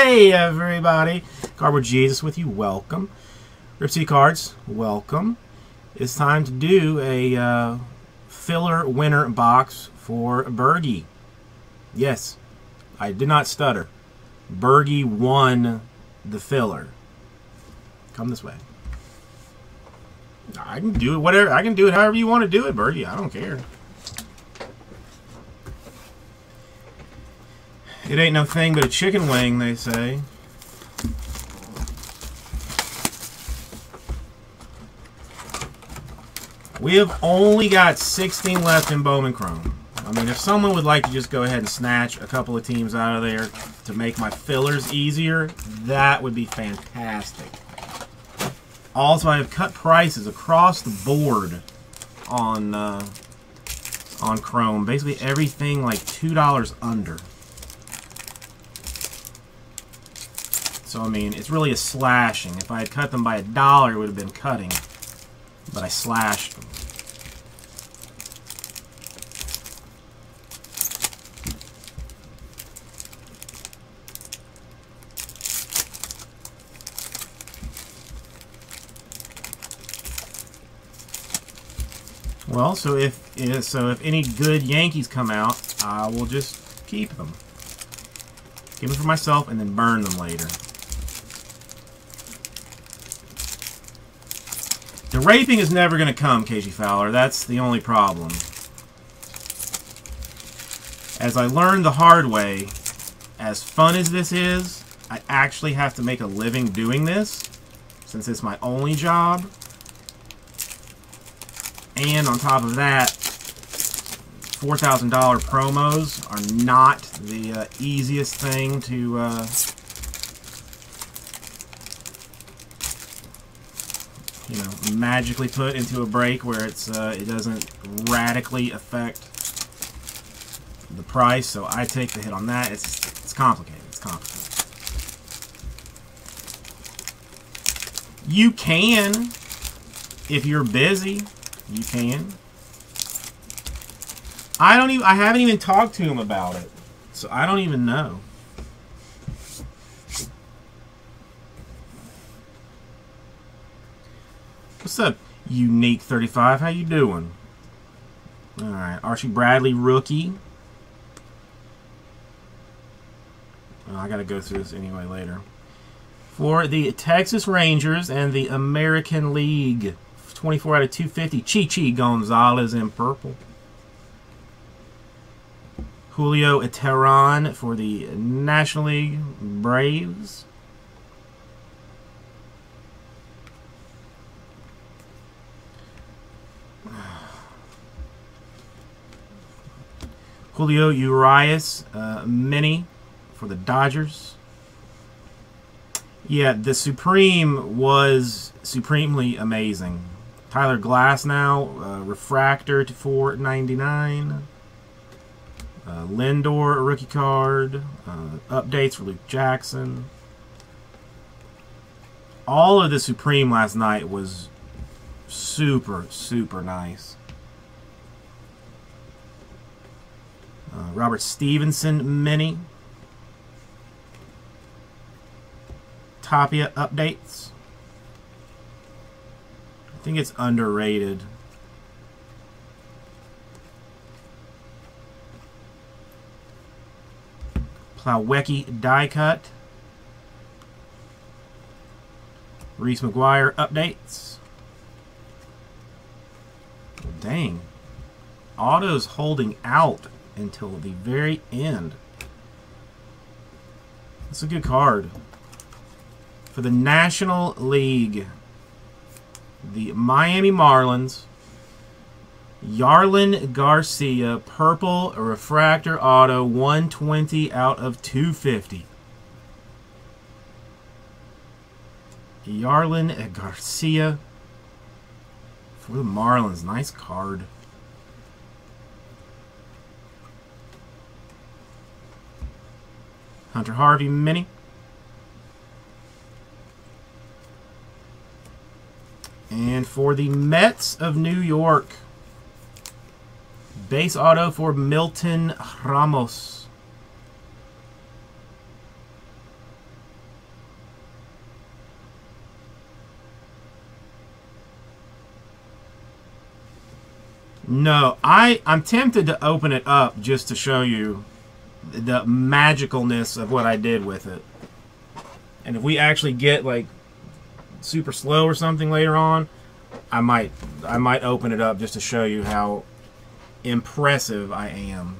Hey, everybody. Cardboard Jesus with you. Welcome. Rip City Cards, welcome. It's time to do a uh, filler winner box for Bergy. Yes, I did not stutter. Bergy won the filler. Come this way. I can do it whatever. I can do it however you want to do it, Bergy. I don't care. It ain't no thing but a chicken wing, they say. We have only got 16 left in Bowman Chrome. I mean, if someone would like to just go ahead and snatch a couple of teams out of there to make my fillers easier, that would be fantastic. Also, I have cut prices across the board on uh, on Chrome. Basically, everything like two dollars under. So I mean, it's really a slashing. If I had cut them by a dollar, it would have been cutting, but I slashed them. Well, so if so, if any good Yankees come out, I will just keep them. Keep them for myself and then burn them later. The raping is never going to come, KG Fowler. That's the only problem. As I learned the hard way, as fun as this is, I actually have to make a living doing this, since it's my only job. And on top of that, $4,000 promos are not the uh, easiest thing to uh, you know magically put into a break where it's uh, it doesn't radically affect the price. So I take the hit on that. It's it's complicated. It's complicated. You can if you're busy you can. I don't even I haven't even talked to him about it. So I don't even know. What's up, Unique 35? How you doing? Alright, Archie Bradley rookie. Oh, I gotta go through this anyway later. For the Texas Rangers and the American League. 24 out of 250. Chichi Gonzalez in purple. Julio Teheran for the National League Braves. Julio Urias uh, Mini for the Dodgers. Yeah, the Supreme was supremely amazing. Tyler Glasnow, uh, Refractor to 499. Uh, Lindor, rookie card. Uh, updates for Luke Jackson. All of the Supreme last night was super, super nice. Uh, Robert Stephenson Mini. Tapia updates. I think it's underrated. Plawecki die cut. Reese McGuire updates. dang. Auto's holding out until the very end. It's a good card. For the National League the Miami Marlins, Jarlin Garcia, purple refractor auto, 120 out of 250. Jarlin Garcia for the Marlins. Nice card. Hunter Harvey Mini. And for the Mets of New York, base auto for Milton Ramos. No, I, I'm tempted to open it up just to show you the magicalness of what I did with it. And if we actually get like super slow or something later on, I might I might open it up just to show you how impressive I am.